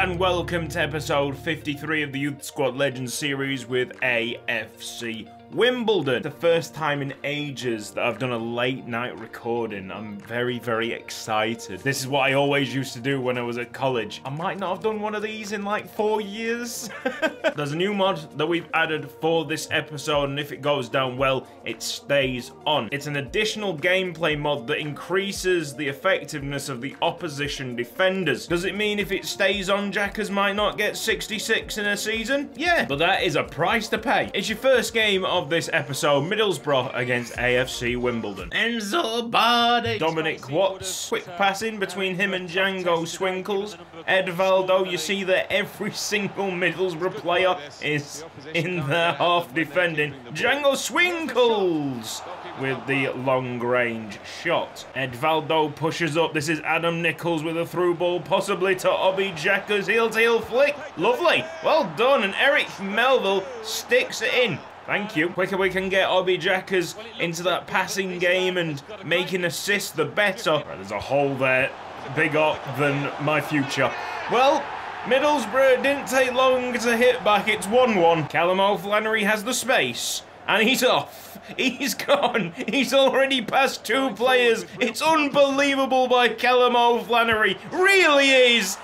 and welcome to episode 53 of the Youth Squad Legends series with AFC Wimbledon. The first time in ages that I've done a late night recording. I'm very, very excited. This is what I always used to do when I was at college. I might not have done one of these in like four years. There's a new mod that we've added for this episode, and if it goes down well, it stays on. It's an additional gameplay mod that increases the effectiveness of the opposition defenders. Does it mean if it stays on, Jackers might not get 66 in a season? Yeah, but that is a price to pay. It's your first game of this episode, Middlesbrough against AFC Wimbledon. Enzo Bardi. Dominic Watts. Quick passing between him and Django Swinkles. Edvaldo, you see that every single Middlesbrough player is in their half defending. Django Swinkles with the long range shot. Edvaldo pushes up. This is Adam Nichols with a through ball, possibly to Obi Jackers heel to heel flick. Lovely. Well done. And Eric Melville sticks it in. Thank you. Quicker we can get Obi Jackers into that passing game and making assists, the better. Right, there's a hole there bigger than my future. Well, Middlesbrough didn't take long to hit back. It's 1-1. Callum O'Flannery has the space. And he's off. He's gone. He's already passed two players. It's unbelievable by Callum O'Flannery. Really is.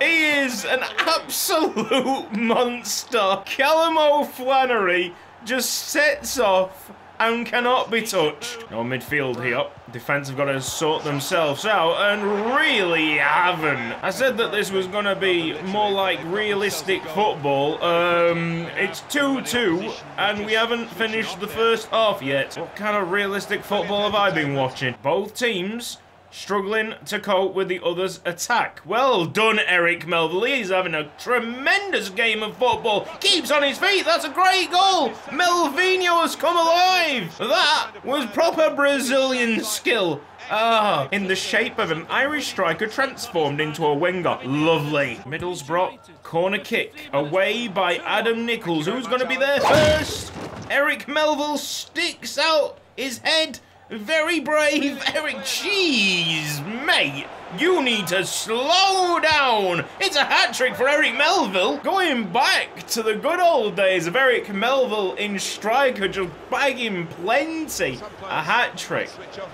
He is an absolute monster. Callum O'Flannery just sets off and cannot be touched. No midfield here. Defence have got to sort themselves out and really haven't. I said that this was going to be more like realistic football. Um, it's 2-2 and we haven't finished the first half yet. What kind of realistic football have I been watching? Both teams struggling to cope with the other's attack. Well done, Eric Melville. He's having a tremendous game of football. Keeps on his feet. That's a great goal. Melvinho has come alive. That was proper Brazilian skill. Ah, in the shape of an Irish striker transformed into a winger. Lovely. Middlesbrough, corner kick. Away by Adam Nichols. Who's going to be there first? Eric Melville sticks out his head very brave, Eric. Jeez, mate. You need to slow down. It's a hat trick for Eric Melville. Going back to the good old days of Eric Melville in striker, just bagging plenty. A hat trick.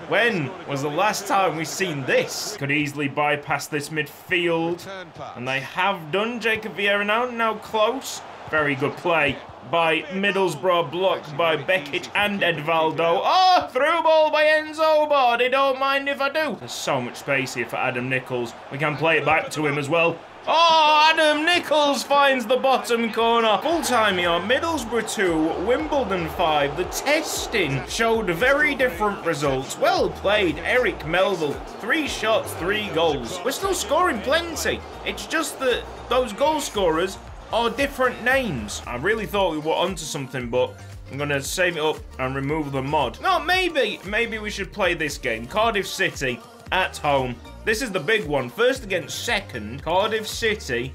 When was the last time we've seen this? Could easily bypass this midfield. And they have done. Jacob Vieira now, now close. Very good play by Middlesbrough, blocked by Bekic and Edvaldo. Oh, through ball by Enzo Bardi, don't mind if I do. There's so much space here for Adam Nichols. We can play it back to him as well. Oh, Adam Nichols finds the bottom corner. Full time here, Middlesbrough 2, Wimbledon 5. The testing showed very different results. Well played, Eric Melville. Three shots, three goals. We're still scoring plenty. It's just that those goal scorers are different names. I really thought we were onto something, but I'm to save it up and remove the mod. No, maybe, maybe we should play this game. Cardiff City at home. This is the big one. First against second, Cardiff City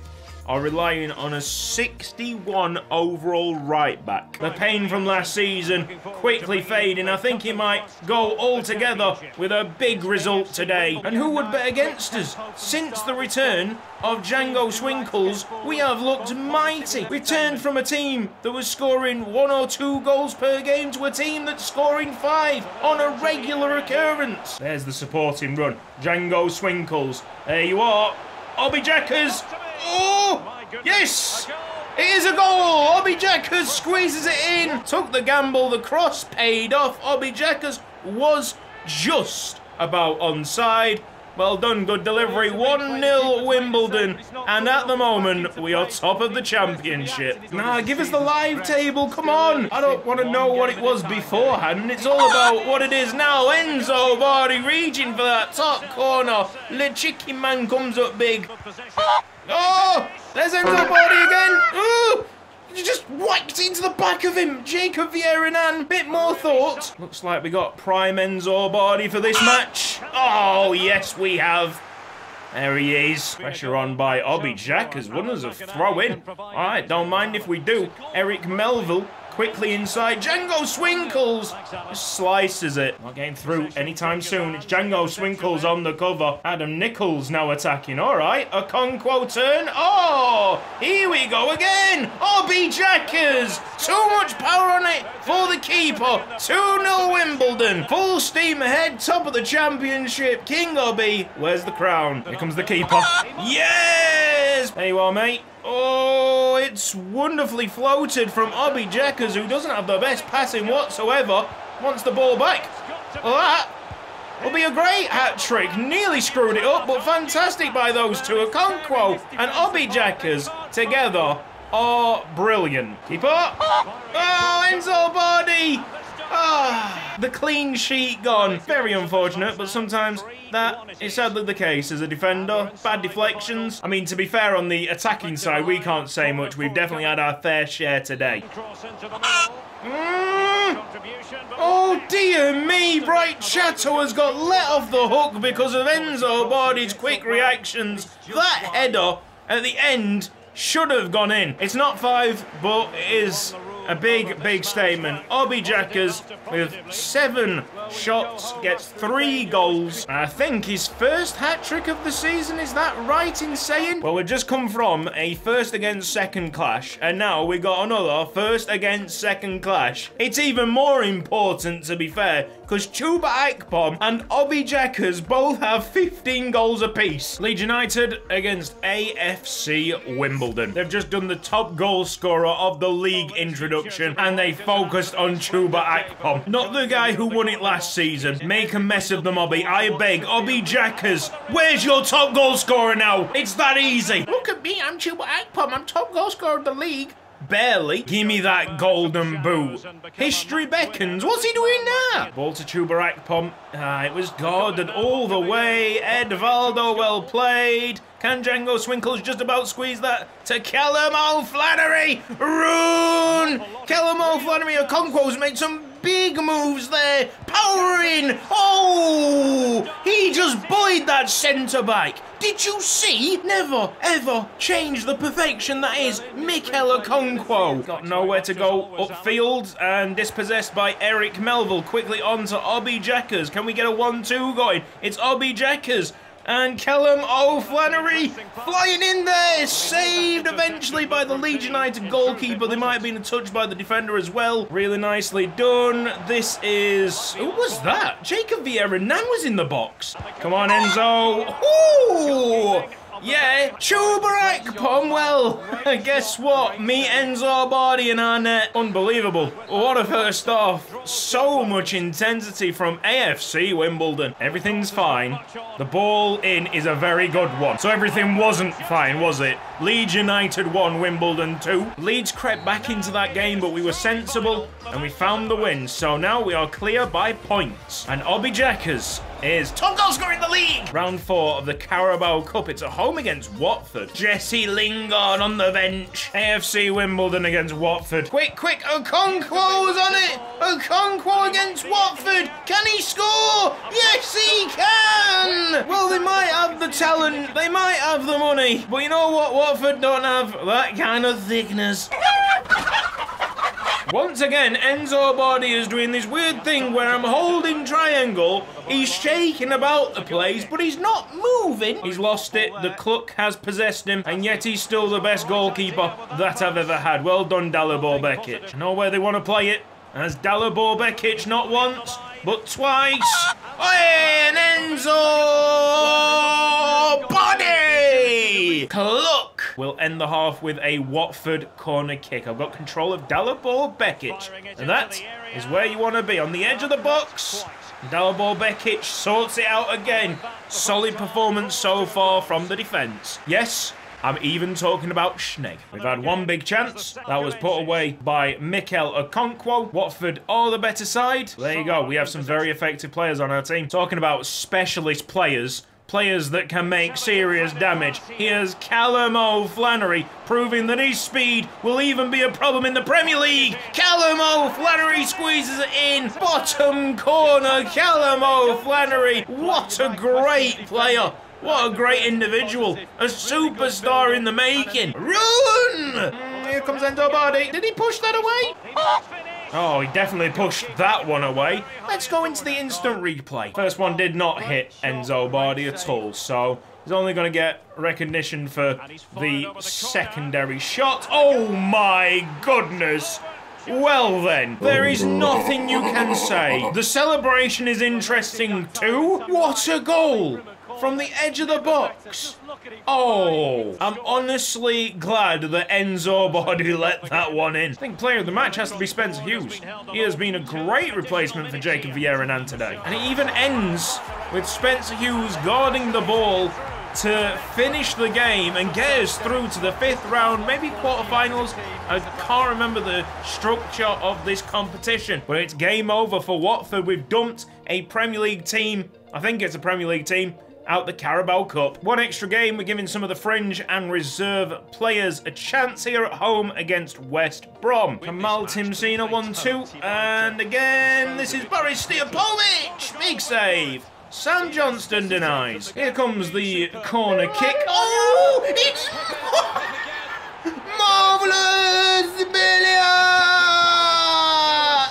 are relying on a 61 overall right back. The pain from last season quickly fading. I think he might go all together with a big result today. And who would bet against us? Since the return of Django Swinkles, we have looked mighty. We turned from a team that was scoring one or two goals per game to a team that's scoring five on a regular occurrence. There's the supporting run. Django Swinkles. There you are. Obi Jackers Oh! Yes! It is a goal! Obi Jackers squeezes it in. Took the gamble. The cross paid off. Obi Jackers was just about onside. Well done, good delivery. 1-0 Wimbledon. And at the moment, we are top of the championship. Nah, give us the live table. Come on. I don't want to know what it was beforehand. It's all about what it is now. Enzo Bardi reaching for that top corner. The chicken man comes up big. Oh! There's Enzo Bardi again! Ooh! You just whacked into the back of him! Jacob Vieira bit more thought. Looks like we got prime Enzo Bardi for this match. Oh, yes, we have. There he is. Pressure on by Obi Jackers one as a throw in. Alright, don't mind if we do. Eric Melville quickly inside. Django Swinkles slices it. Not getting through anytime soon. It's Django Swinkles on the cover. Adam Nichols now attacking. All right, Okonkwo turn. Oh, here we go again. Obi Jackers. Too much power on it for the keeper. 2-0 Wimbledon. Full steam ahead. Top of the championship. King Obi. Where's the crown? Here comes the keeper. Yes! There you are, mate. Oh, it's wonderfully floated from Obi Jackers, who doesn't have the best passing whatsoever. Wants the ball back. Well, that will be a great hat trick. Nearly screwed it up, but fantastic by those two. Okonkwo and Obi Jackers together are brilliant. Keep up. Oh. Ah, the clean sheet gone. Very unfortunate, but sometimes that is sadly the case as a defender. Bad deflections. I mean, to be fair, on the attacking side, we can't say much. We've definitely had our fair share today. Mm. Oh dear me, Bright Chateau has got let off the hook because of Enzo Bardi's quick reactions. That header at the end should have gone in. It's not five, but it is a big, big statement. Obi Jackers with seven shots gets three goals. I think his first hat trick of the season. Is that right in saying? Well, we've just come from a first against second clash, and now we got another first against second clash. It's even more important, to be fair, because Chuba Akpom and Obi Jackers both have 15 goals apiece. Leeds United against AFC Wimbledon. They've just done the top goal scorer of the league introduction, and they focused on Chuba Akpom. Not the guy who won it last season. Make a mess of them, Obi. I beg. Obi Jackers, where's your top goal scorer now? It's that easy. Look at me, I'm Chuba Akpom. I'm top goal scorer of the league. Barely. Give me that golden boot. History beckons. What's he doing now? Ball to Chuba Akpom. Ah, it was guarded all the way. Edvaldo well played. Can Django Swinkles just about squeeze that to Callum O'Flannery? Rune! Callum O'Flannery Okonkwo's made some big moves there. Powering. Oh! He just bullied that centre back. Did you see? Never, ever change the perfection that is Mikel Okonkwo. Got nowhere to go upfield and dispossessed by Eric Melville. Quickly on to Obi Jackers. Can we get a 1-2 going? It's Obi Jackers and Callum O'Flannery flying in there, saved eventually by the Leeds United goalkeeper. They might have been touched by the defender as well. Really nicely done. This is... Who was that? Jacob Vieira Nan was in the box. Come on, Enzo. Ooh! Yeah, Chuba Akpom, well, guess what? Me, Enzo Bardi and our net. Unbelievable. What a first off. So much intensity from AFC Wimbledon. Everything's fine. The ball in is a very good one. So everything wasn't fine, was it? Leeds United won Wimbledon 2. Leeds crept back into that game, but we were sensible and we found the win. So now we are clear by points. And Obi Jackers is top goal scorer in the league. Round four of the Carabao Cup. It's at home against Watford. Jesse Lingard on the bench. AFC Wimbledon against Watford. Quick, quick, Okonkwo's on it. Okonkwo against Watford. Can he score? Yes, he can. Well, they might have the talent. They might have the money. But you know what? Watford don't have that kind of thickness. Once again, Enzo Bardi is doing this weird thing where I'm holding triangle, he's shaking about the place, but he's not moving. He's lost it, the cluck has possessed him, and yet he's still the best goalkeeper that I've ever had. Well done, Dalibor Bekic. Know where they want to play it? As Dalibor Bekic not once, but twice. Hey, and Enzo Bardi! Cluck will end the half with a Watford corner kick. I've got control of Dalibor Bekic, and that is where you want to be, on the edge of the box. Dalibor Bekic sorts it out again. Solid performance so far from the defence. Yes, I'm even talking about Schnegg. We've had one big chance. That was put away by Mikel Okonkwo. Watford are the better side. There you go. We have some very effective players on our team. Talking about specialist players. Players that can make serious damage. Here's Callum O'Flannery proving that his speed will even be a problem in the Premier League. Callum O'Flannery squeezes it in. Bottom corner, Callum O'Flannery. What a great player. What a great individual. A superstar in the making. Run! Here comes Enzo Bardi. Did he push that away? Oh, Oh, he definitely pushed that one away. Let's go into the instant replay. First one did not hit Enzo Bardi at all, so he's only going to get recognition for the secondary shot. Oh my goodness! Well then, there is nothing you can say. The celebration is interesting too. What a goal! From the edge of the box. Oh, I'm honestly glad that Enzo Bardi let that one in. I think player of the match has to be Spencer Hughes. He has been a great replacement for Jacob Vieira today. And it even ends with Spencer Hughes guarding the ball to finish the game and get us through to the fifth round, maybe quarterfinals. I can't remember the structure of this competition, but it's game over for Watford. We've dumped a Premier League team. I think it's a Premier League team out the Carabao Cup. One extra game, we're giving some of the fringe and reserve players a chance here at home against West Brom. Kamal Timsina 1-2, and again, this is Boris Steapovic! Big save! Sam Johnstone denies. Here comes the corner kick. Oh, oh it's marvelous, Billy!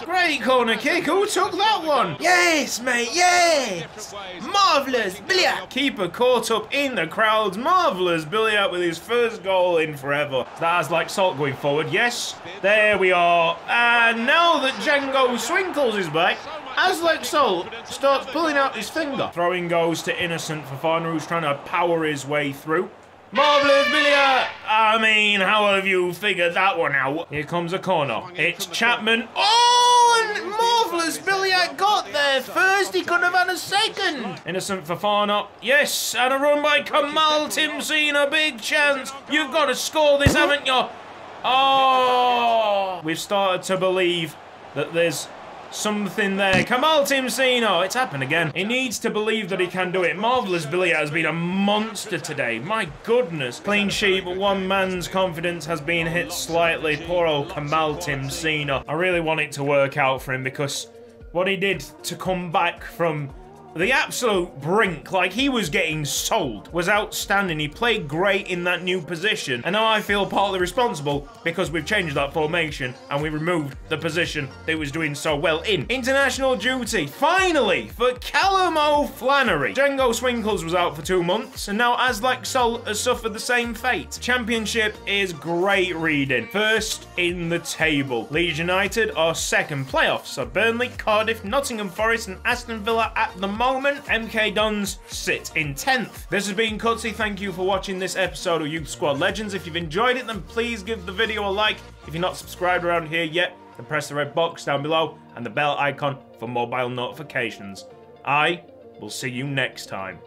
Great corner kick. Who took that one? Yes, mate. Yes. Marvelous, Billy. Keeper caught up in the crowds. Marvelous, Billy with his first goal in forever. That Aslak Sol going forward. Yes. There we are. And now that Django Swinkles is back. Aslak Sol starts pulling out his finger. Throwing goes to Innocent Fofana, who's trying to power his way through. Marvellous Billiard! I mean, how have you figured that one out? Here comes a corner. It's Chapman. Oh, and Marvellous Billiard got there first. He couldn't have had a second. Innocent Fofana. Yes, and a run by Kamal Timsina. Big chance. You've got to score this, haven't you? Oh, we've started to believe that there's something there. Kamal Timsina, it's happened again. He needs to believe that he can do it. Marvellous Billy has been a monster today. My goodness. Clean sheet, but one man's confidence has been hit slightly. Poor old Kamal Timsina. I really want it to work out for him because what he did to come back from the absolute brink, like he was getting sold, was outstanding. He played great in that new position. And now I feel partly responsible because we've changed that formation and we removed the position that was doing so well in. International duty, finally, for Callum O'Flannery. Django Swinkles was out for two months, and now Aslak Sol has suffered the same fate. Championship is great reading. First in the table. Leeds United are second. Playoffs are Burnley, Cardiff, Nottingham Forest, and Aston Villa at the moment moment, MK Dons sit in 10th. This has been Cutzy. Thank you for watching this episode of Youth Squad Legends. If you've enjoyed it, then please give the video a like. If you're not subscribed around here yet, then press the red box down below and the bell icon for mobile notifications. I will see you next time.